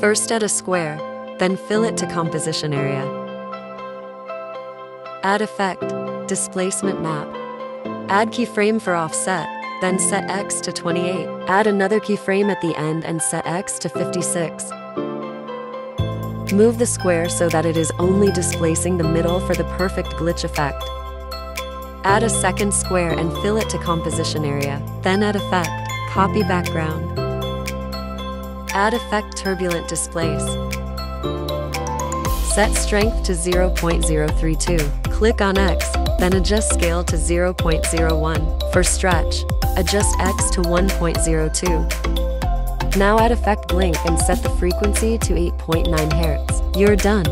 First add a square, then fill it to composition area. Add effect, displacement map. Add keyframe for offset, then set X to 28. Add another keyframe at the end and set X to 56. Move the square so that it is only displacing the middle for the perfect glitch effect. Add a second square and fill it to composition area. Then add effect, copy background. Add effect turbulent displace. Set strength to 0.032. Click on X, then adjust scale to 0.01. For stretch, adjust X to 1.02. Now add effect blink and set the frequency to 8.9 Hz. You're done.